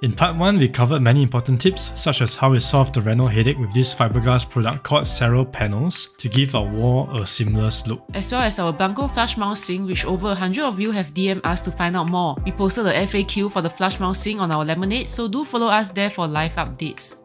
In part 1, we covered many important tips such as how we solved the reno headache with this fiberglass product called Cerarl panels to give our wall a seamless look. As well as our Blanco flush mount sink which over 100 of you have DM'd us to find out more. We posted the FAQ for the flush mount sink on our Lemon8 so do follow us there for live updates.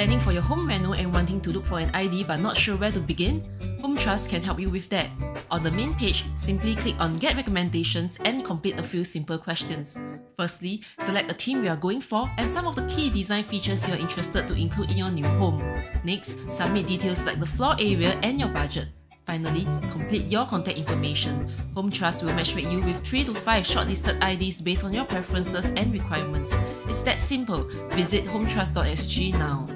Planning for your home reno and wanting to look for an ID but not sure where to begin? Home Trust can help you with that. On the main page, simply click on Get Recommendations and complete a few simple questions. Firstly, select a theme you are going for and some of the key design features you are interested to include in your new home. Next, submit details like the floor area and your budget. Finally, complete your contact information. Home Trust will matchmake you with 3 to 5 shortlisted IDs based on your preferences and requirements. It's that simple. Visit hometrust.sg now.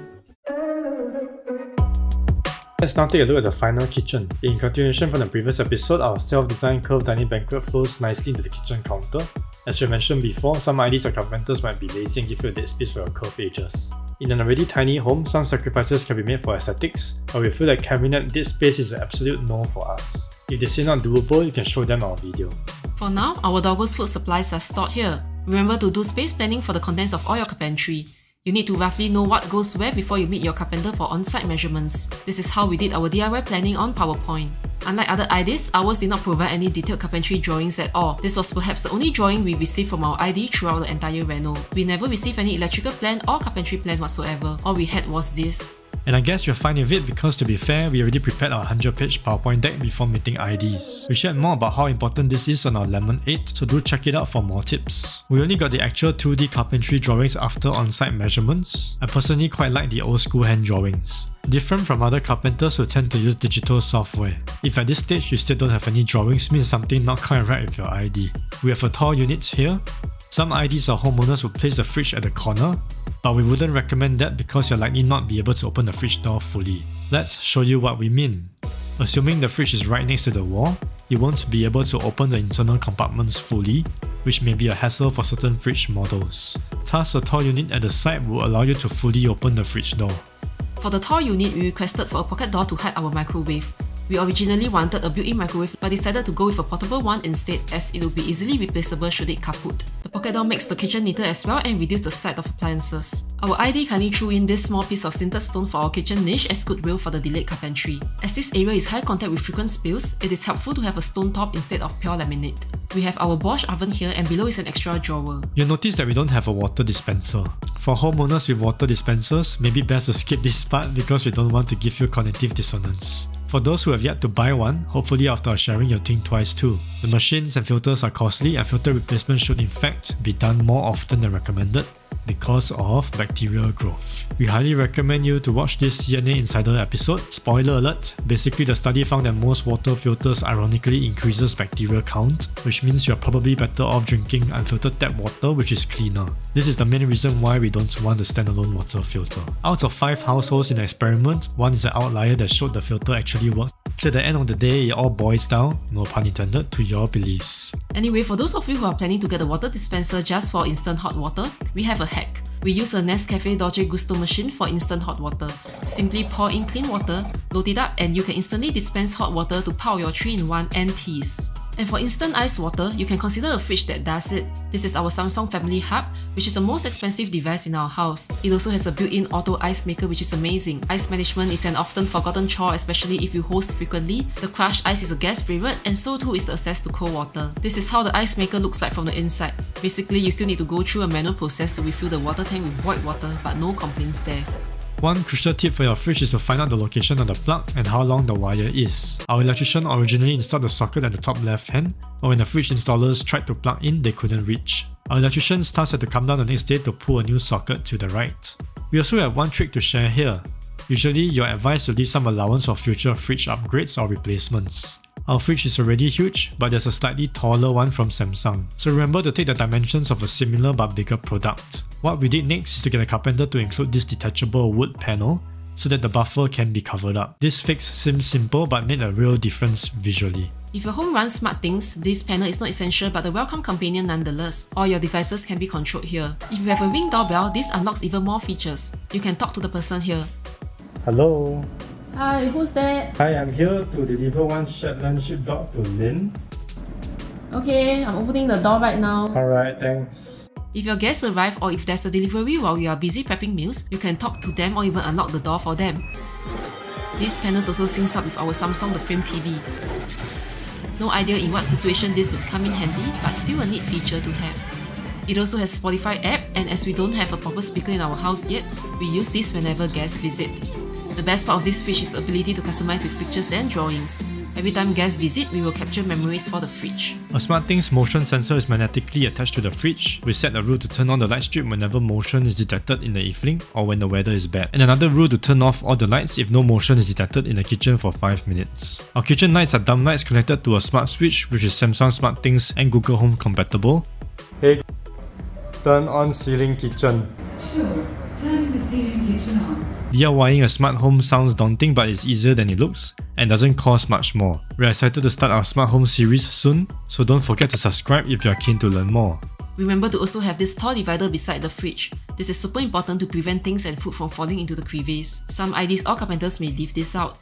Let's now take a look at the final kitchen. In continuation from the previous episode, our self-designed curved dining banquet flows nicely into the kitchen counter. As we mentioned before, some IDs or carpenters might be lazy and give you a dead space for your curved edges. In an already tiny home, some sacrifices can be made for aesthetics, but we feel that cabinet dead space is an absolute no for us. If they say not doable, you can show them our video. For now, our doggo's food supplies are stored here. Remember to do space planning for the contents of all your carpentry. You need to roughly know what goes where before you meet your carpenter for on-site measurements. This is how we did our DIY planning on PowerPoint. Unlike other IDs, ours did not provide any detailed carpentry drawings at all. This was perhaps the only drawing we received from our ID throughout the entire reno. We never received any electrical plan or carpentry plan whatsoever. All we had was this. And I guess you're fine with it because to be fair, we already prepared our 100 page PowerPoint deck before meeting IDs. We shared more about how important this is on our Lemon8, so do check it out for more tips. We only got the actual 2D carpentry drawings after on-site measurements. I personally quite like the old school hand drawings. Different from other carpenters who tend to use digital software. If at this stage you still don't have any drawings means something not quite right with your ID. We have a tall unit here, some IDs or homeowners would place the fridge at the corner, but we wouldn't recommend that because you'll likely not be able to open the fridge door fully. Let's show you what we mean. Assuming the fridge is right next to the wall, you won't be able to open the internal compartments fully, which may be a hassle for certain fridge models. Thus, a tall unit at the side will allow you to fully open the fridge door. For the tall unit, we requested for a pocket door to hide our microwave. We originally wanted a built-in microwave but decided to go with a portable one instead as it would be easily replaceable should it kaput. The pocket door makes the kitchen neater as well and reduces the sight of appliances. Our ID kindly threw in this small piece of sintered stone for our kitchen niche as goodwill for the delayed carpentry. As this area is high contact with frequent spills, it is helpful to have a stone top instead of pure laminate. We have our Bosch oven here and below is an extra drawer. You'll notice that we don't have a water dispenser. For homeowners with water dispensers, maybe best to skip this part because we don't want to give you cognitive dissonance. For those who have yet to buy one, hopefully after sharing your thing twice too. The machines and filters are costly and filter replacement should in fact be done more often than recommended because of bacterial growth. We highly recommend you to watch this CNA Insider episode. Spoiler alert, basically the study found that most water filters ironically increases bacterial count, which means you're probably better off drinking unfiltered tap water which is cleaner. This is the main reason why we don't want the standalone water filter. Out of 5 households in the experiment, one is an outlier that showed the filter actually worked. So the end of the day, it all boils down, no pun intended, to your beliefs. Anyway, for those of you who are planning to get a water dispenser just for instant hot water, we have a hack. We use a Nescafe Dolce Gusto machine for instant hot water. Simply pour in clean water, load it up and you can instantly dispense hot water to power your 3-in-1 and teas. And for instant ice water, you can consider a fridge that does it. This is our Samsung Family Hub, which is the most expensive device in our house. It also has a built-in auto ice maker which is amazing. Ice management is an often forgotten chore especially if you host frequently. The crushed ice is a guest favorite and so too is the access to cold water. This is how the ice maker looks like from the inside. Basically, you still need to go through a manual process to refill the water tank with void water, but no complaints there. One crucial tip for your fridge is to find out the location of the plug and how long the wire is. Our electrician originally installed the socket at the top left hand, but when the fridge installers tried to plug in, they couldn't reach. Our electrician's task had to come down the next day to pull a new socket to the right. We also have one trick to share here. Usually, you're advised to leave some allowance for future fridge upgrades or replacements. Our fridge is already huge, but there's a slightly taller one from Samsung, so remember to take the dimensions of a similar but bigger product. What we did next is to get a carpenter to include this detachable wood panel so that the buffer can be covered up. This fix seems simple but made a real difference visually. If your home runs SmartThings, this panel is not essential but a welcome companion nonetheless. All your devices can be controlled here. If you have a ring doorbell, this unlocks even more features. You can talk to the person here. Hello. Hi, who's that? Hi, I'm here to deliver one Shetland Sheepdog to Lynn. Okay, I'm opening the door right now. Alright, thanks. If your guests arrive or if there's a delivery while you are busy prepping meals, you can talk to them or even unlock the door for them. This panel also syncs up with our Samsung The Frame TV. No idea in what situation this would come in handy, but still a neat feature to have. It also has Spotify app and as we don't have a proper speaker in our house yet, we use this whenever guests visit. The best part of this fish is the ability to customize with pictures and drawings. Every time guests visit, we will capture memories for the fridge. A SmartThings motion sensor is magnetically attached to the fridge. We set a rule to turn on the light strip whenever motion is detected in the evening or when the weather is bad, and another rule to turn off all the lights if no motion is detected in the kitchen for 5 minutes. Our kitchen lights are dumb lights connected to a smart switch which is Samsung SmartThings and Google Home compatible. Hey, turn on ceiling kitchen. DIYing a smart home sounds daunting but it's easier than it looks and doesn't cost much more. We're excited to start our smart home series soon, so don't forget to subscribe if you're keen to learn more. Remember to also have this tall divider beside the fridge. This is super important to prevent things and food from falling into the crevice. Some IDs or carpenters may leave this out.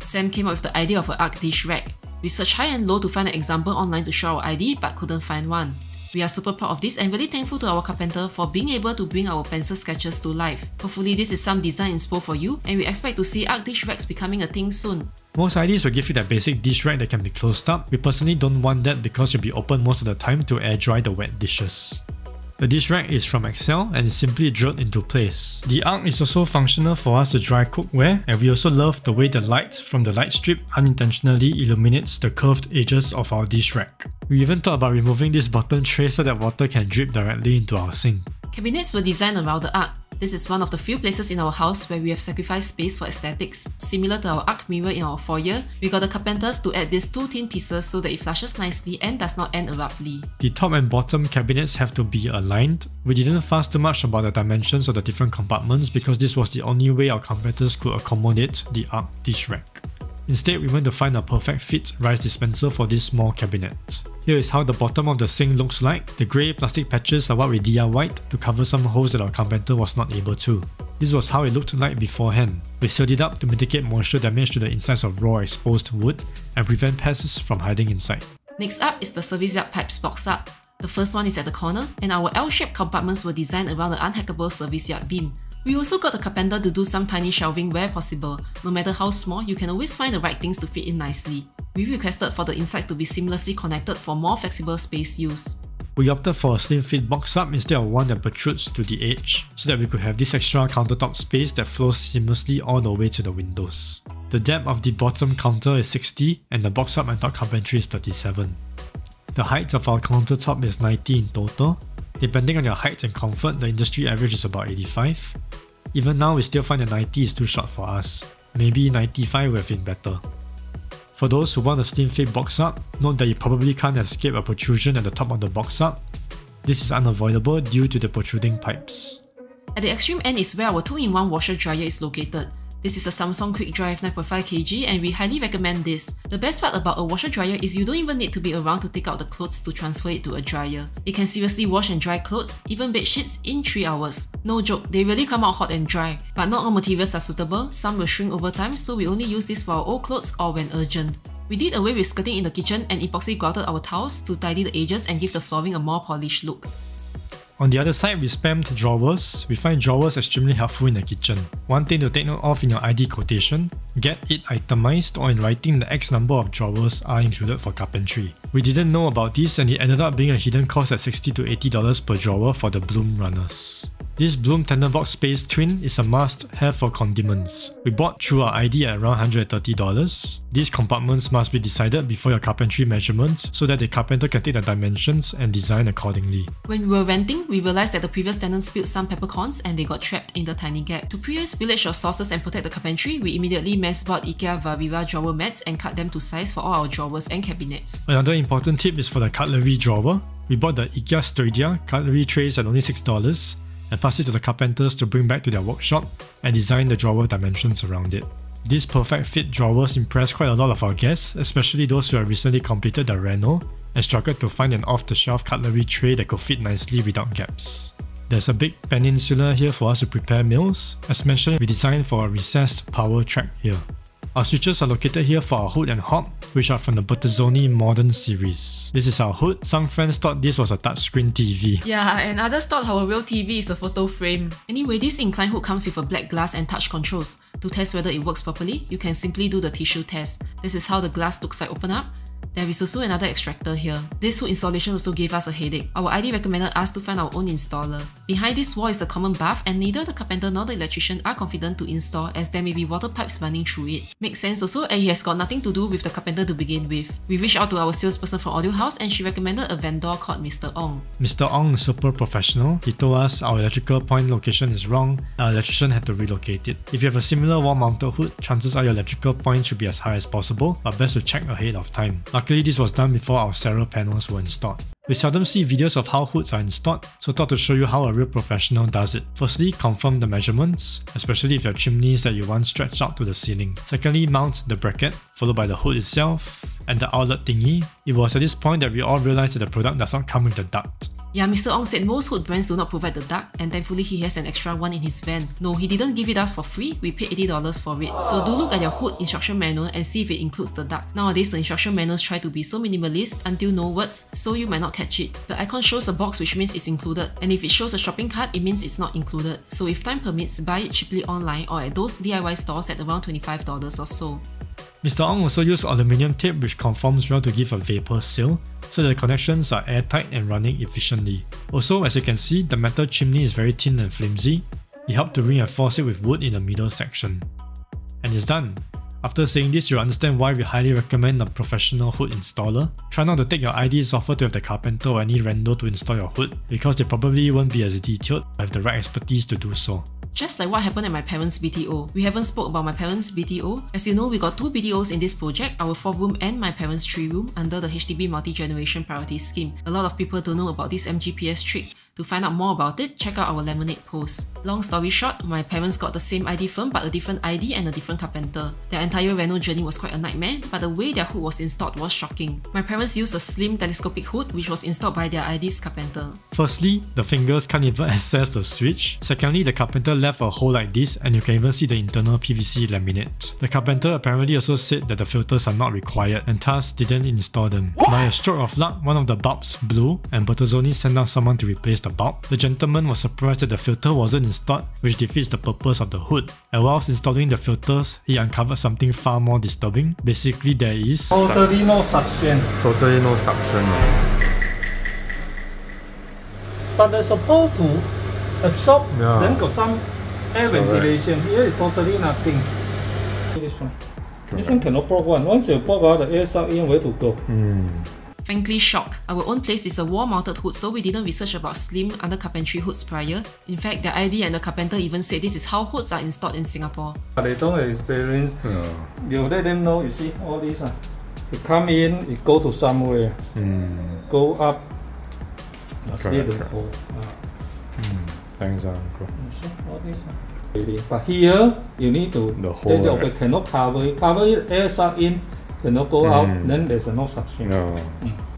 Sam came up with the idea of an arc dish rack. We searched high and low to find an example online to show our ID but couldn't find one. We are super proud of this and really thankful to our carpenter for being able to bring our pencil sketches to life. Hopefully this is some design inspo for you and we expect to see arc dish racks becoming a thing soon. Most IDs will give you that basic dish rack that can be closed up. We personally don't want that because you'll be open most of the time to air dry the wet dishes. The dish rack is from Excel and is simply drilled into place. The arc is also functional for us to dry cookware and we also love the way the light from the light strip unintentionally illuminates the curved edges of our dish rack. We even thought about removing this bottom tray so that water can drip directly into our sink. Cabinets were designed around the arc. This is one of the few places in our house where we have sacrificed space for aesthetics. Similar to our arc mirror in our foyer, we got the carpenters to add these two thin pieces so that it flushes nicely and does not end abruptly. The top and bottom cabinets have to be aligned. We didn't fuss too much about the dimensions of the different compartments because this was the only way our carpenters could accommodate the arc dish rack. Instead, we went to find a perfect fit rice dispenser for this small cabinet. Here is how the bottom of the sink looks like. The grey plastic patches are what we DIYed white to cover some holes that our carpenter was not able to. This was how it looked like beforehand. We sealed it up to mitigate moisture damage to the insides of raw exposed wood and prevent pests from hiding inside. Next up is the service yard pipes box up. The first one is at the corner, and our L-shaped compartments were designed around the unhackable service yard beam. We also got the carpenter to do some tiny shelving where possible. No matter how small, you can always find the right things to fit in nicely. We requested for the insides to be seamlessly connected for more flexible space use. We opted for a slim fit box up instead of one that protrudes to the edge, so that we could have this extra countertop space that flows seamlessly all the way to the windows. The depth of the bottom counter is 60 and the box up and top carpentry is 37. The height of our countertop is 90 in total. Depending on your height and comfort, the industry average is about 85. Even now, we still find that 90 is too short for us. Maybe 95 would have been better. For those who want a slim fit box up, note that you probably can't escape a protrusion at the top of the box up. This is unavoidable due to the protruding pipes. At the extreme end is where our 2-in-1 washer dryer is located. This is a Samsung QuickDrive 9.5kg and we highly recommend this. The best part about a washer dryer is you don't even need to be around to take out the clothes to transfer it to a dryer. It can seriously wash and dry clothes, even bed sheets, in 3 hours. No joke, they really come out hot and dry. But not all materials are suitable, some will shrink over time so we only use this for our old clothes or when urgent. We did away with skirting in the kitchen and epoxy grouted our tiles to tidy the edges and give the flooring a more polished look. On the other side, we spammed drawers. We find drawers extremely helpful in the kitchen. One thing to take note of in your ID quotation, get it itemized or in writing the X number of drawers are included for carpentry. We didn't know about this and it ended up being a hidden cost at 60 to $80 per drawer for the Blum runners. This Blum Tandembox Space Twin is a must-have for condiments. We bought through our ID at around $130. These compartments must be decided before your carpentry measurements so that the carpenter can take the dimensions and design accordingly. When we were renting, we realized that the previous tenant spilled some peppercorns and they got trapped in the tiny gap. To prevent spillage of sauces and protect the carpentry, we immediately mass bought IKEA Variera drawer mats and cut them to size for all our drawers and cabinets. Another important tip is for the cutlery drawer. We bought the IKEA Stridia cutlery trays at only $6 and pass it to the carpenters to bring back to their workshop and design the drawer dimensions around it. These perfect fit drawers impressed quite a lot of our guests, especially those who have recently completed the reno and struggled to find an off-the-shelf cutlery tray that could fit nicely without gaps. There's a big peninsula here for us to prepare meals. As mentioned, we designed for a recessed power track here. Our switches are located here for our hood and hob, which are from the Bertazzoni Modern series. This is our hood. Some friends thought this was a touchscreen TV. Yeah, and others thought our real TV is a photo frame. Anyway, this incline hood comes with a black glass and touch controls. To test whether it works properly, you can simply do the tissue test. This is how the glass looks like open up. There is also another extractor here. This hood installation also gave us a headache. Our ID recommended us to find our own installer. Behind this wall is the common bath and neither the carpenter nor the electrician are confident to install as there may be water pipes running through it. Makes sense also and it has got nothing to do with the carpenter to begin with. We reached out to our salesperson from Audio House and she recommended a vendor called Mr. Ong. Mr. Ong is super professional. He told us our electrical point location is wrong, our electrician had to relocate it. If you have a similar wall-mounted hood, chances are your electrical point should be as high as possible, but best to check ahead of time. Luckily this was done before our Cerarl panels were installed. We seldom see videos of how hoods are installed, so thought to show you how a real professional does it. Firstly, confirm the measurements, especially if your chimneys that you want stretch out to the ceiling. Secondly, mount the bracket, followed by the hood itself, and the outlet thingy. It was at this point that we all realized that the product does not come with the duct. Yeah, Mr. Ong said most hood brands do not provide the duct and thankfully he has an extra one in his van. No, he didn't give it us for free, we paid $80 for it. So do look at your hood instruction manual and see if it includes the duct. Nowadays the instruction manuals try to be so minimalist until no words, so you might not catch it. The icon shows a box which means it's included and if it shows a shopping cart it means it's not included. So if time permits, buy it cheaply online or at those DIY stores at around $25 or so. Mr. Ong also used aluminium tape which conforms well to give a vapor seal, so the connections are airtight and running efficiently. Also, as you can see, the metal chimney is very thin and flimsy. He helped to reinforce it with wood in the middle section. And it's done. After saying this, you'll understand why we highly recommend a professional hood installer. Try not to take your ID's offer to have the carpenter or any rando to install your hood, because they probably won't be as detailed or have the right expertise to do so. Just like what happened at my parents' BTO. We haven't spoke about my parents' BTO. As you know, we got two BTOs in this project, our 4 room and my parents' 3 room under the HDB Multi-Generation Priority Scheme. A lot of people don't know about this MGPS trick. To find out more about it, check out our Lemon8 post. Long story short, my parents got the same ID firm but a different ID and a different carpenter. Their entire reno journey was quite a nightmare, but the way their hood was installed was shocking. My parents used a slim telescopic hood which was installed by their ID's carpenter. Firstly, the fingers can't even access the switch. Secondly, the carpenter left a hole like this and you can even see the internal PVC laminate. The carpenter apparently also said that the filters are not required and thus didn't install them. By a stroke of luck, one of the bulbs blew and Bertazzoni sent out someone to replace the bulb. The gentleman was surprised that the filter wasn't installed, which defeats the purpose of the hood. And whilst installing the filters, he uncovered something far more disturbing. Basically, there is Totally no suction. Totally no suction. But they're supposed to absorb, Yeah. then got some air Correct. ventilation. Here is totally nothing. This one. This one cannot block one. Once you block out, the air suck in, where to go? Hmm. Frankly shocked. Our own place is a wall-mounted hood so we didn't research about slim under carpentry hoods prior. In fact, the ID and the carpenter even said this is how hoods are installed in Singapore. But they don't experience. Yeah. You let them know, you see, all these. Uh, you come in, you go to somewhere, Hmm. go up. Must Correct, need to correct. go. Uh, Thanks, uncle. you see, all these. Uh. Really. But here, you need to, The hole, then you right? cannot cover it. Cover it, air suck in, cannot go out, Mm. then there's no suction. No.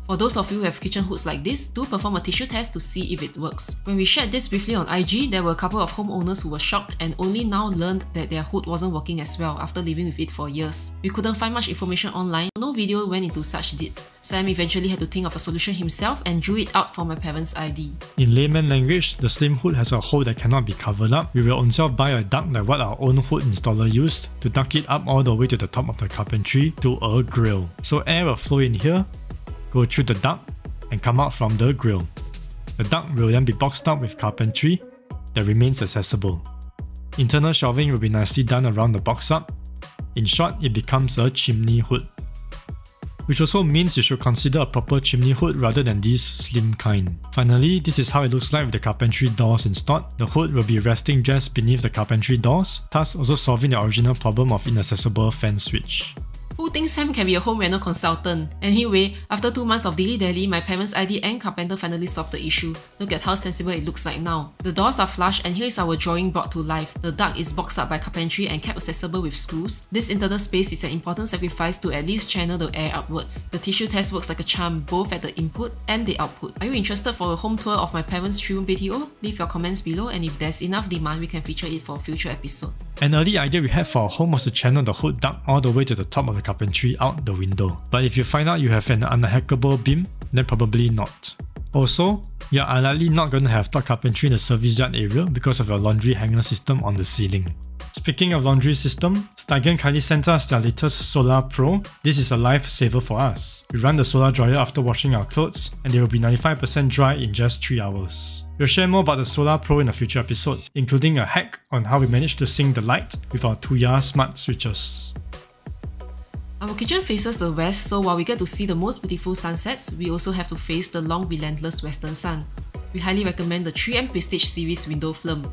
For those of you who have kitchen hoods like this, do perform a tissue test to see if it works. When we shared this briefly on IG, there were a couple of homeowners who were shocked and only now learned that their hood wasn't working as well after living with it for years. We couldn't find much information online, no video went into such deeds. Sam eventually had to think of a solution himself and drew it out for my parents' ID. In layman language, the slim hood has a hole that cannot be covered up. We will ourselves buy a duct like what our own hood installer used to duct it up all the way to the top of the carpentry to a grill. So air will flow in here, go through the duct, and come out from the grill. The duct will then be boxed up with carpentry that remains accessible. Internal shelving will be nicely done around the box up. In short, it becomes a chimney hood which also means you should consider a proper chimney hood rather than these slim kind. Finally, this is how it looks like with the carpentry doors installed. The hood will be resting just beneath the carpentry doors, thus also solving the original problem of inaccessible fan switch. Who thinks Sam can be a home reno consultant? Anyway, after two months of dilly-dally, my parents' ID and carpenter finally solved the issue. Look at how sensible it looks like now. The doors are flush and here is our drawing brought to life. The duct is boxed up by carpentry and kept accessible with screws. This internal space is an important sacrifice to at least channel the air upwards. The tissue test works like a charm both at the input and the output. Are you interested for a home tour of my parents' three-room BTO? Leave your comments below and if there's enough demand, we can feature it for a future episode. An early idea we had for our home was to channel the hood duct all the way to the top of the carpentry out the window. But if you find out you have an unhackable beam, then probably not. Also, you are unlikely not going to have top carpentry in the service yard area because of your laundry hanger system on the ceiling. Speaking of laundry system, Steigen kindly sent us their latest Solar Pro. This is a lifesaver for us. We run the solar dryer after washing our clothes and they will be 95% dry in just 3 hours. We'll share more about the Solar Pro in a future episode, including a hack on how we managed to sync the light with our Tuya smart switches. Our kitchen faces the west, so while we get to see the most beautiful sunsets, we also have to face the long relentless western sun. We highly recommend the 3M Prestige series window film.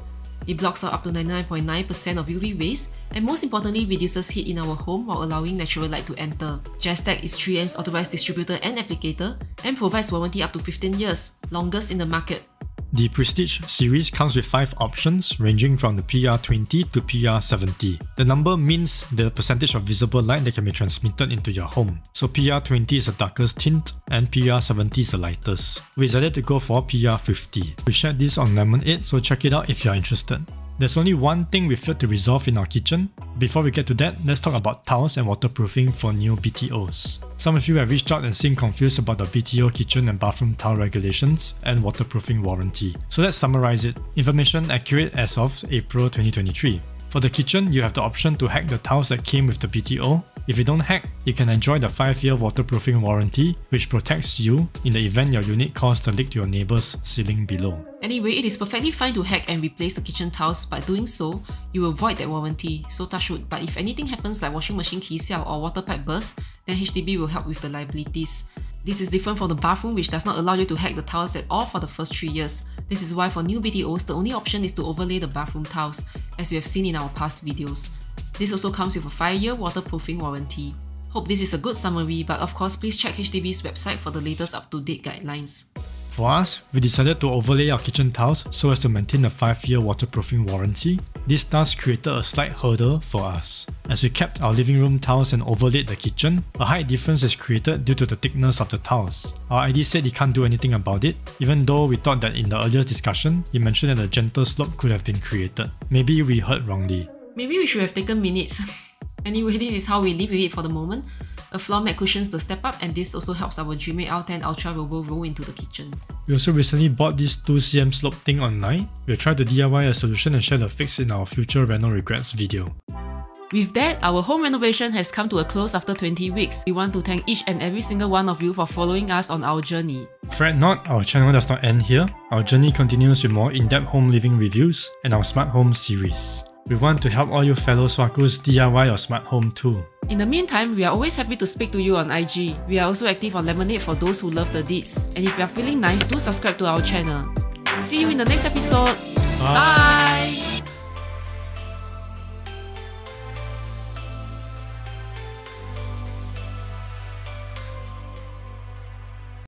It blocks out up to 99.9% of UV rays and most importantly reduces heat in our home while allowing natural light to enter. Jastech is 3M's authorized distributor and applicator and provides warranty up to 15 years, longest in the market. The Prestige series comes with 5 options ranging from the PR20 to PR70. The number means the percentage of visible light that can be transmitted into your home. So PR20 is the darkest tint and PR70 is the lightest. We decided to go for PR50. We shared this on Lemon8 so check it out if you are interested. There's only one thing we failed to resolve in our kitchen. Before we get to that, let's talk about tiles and waterproofing for new BTOs. Some of you have reached out and seemed confused about the BTO kitchen and bathroom tile regulations and waterproofing warranty. So let's summarize it. Information accurate as of April 2023. For the kitchen, you have the option to hack the tiles that came with the BTO. If you don't hack, you can enjoy the 5-year waterproofing warranty, which protects you in the event your unit caused a leak to your neighbor's ceiling below. Anyway, it is perfectly fine to hack and replace the kitchen tiles. By doing so, you will void that warranty, so touch wood. But if anything happens like washing machine key or water pipe burst, then HDB will help with the liabilities. This is different from the bathroom which does not allow you to hack the tiles at all for the first 3 years. This is why for new BTOs, the only option is to overlay the bathroom tiles, as you have seen in our past videos. This also comes with a 5-year waterproofing warranty. Hope this is a good summary, but of course please check HDB's website for the latest up-to-date guidelines. For us, we decided to overlay our kitchen tiles so as to maintain a 5-year waterproofing warranty. This thus created a slight hurdle for us. As we kept our living room tiles and overlaid the kitchen, a height difference is created due to the thickness of the tiles. Our ID said he can't do anything about it, even though we thought that in the earlier discussion, he mentioned that a gentle slope could have been created. Maybe we heard wrongly. Maybe we should have taken minutes. anyway, this is how we live with it for the moment. A floor mat cushions the step up and this also helps our Dreammate R10 Ultra Robo roll into the kitchen. We also recently bought this 2cm slope thing online. We'll try to DIY a solution and share the fix in our future reno regrets video. With that, our home renovation has come to a close after 20 weeks. We want to thank each and every single one of you for following us on our journey. Fret not, our channel does not end here. Our journey continues with more in-depth home living reviews and our smart home series. We want to help all you fellow Suakus DIY your smart home too. In the meantime, we are always happy to speak to you on IG. We are also active on Lemon8 for those who love the deeds. And if you are feeling nice, do subscribe to our channel. See you in the next episode. Bye. Bye.